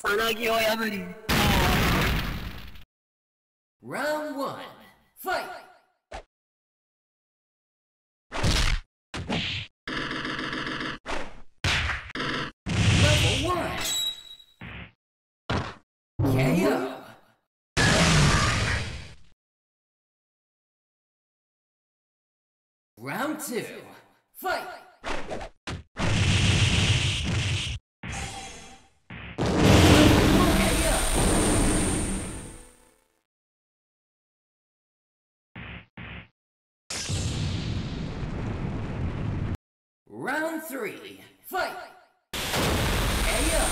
사나기 Round 1 Fight! KO. Round two, fight! Round three, fight! KO!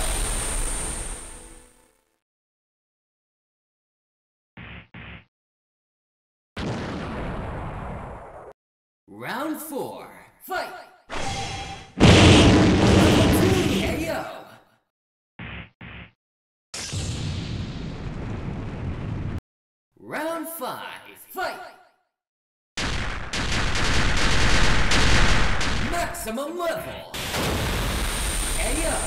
Round four, fight! KO! Round five, fight! Maximum level! KO!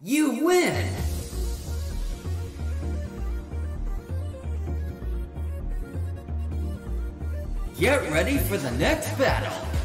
You win! Get ready for the next battle!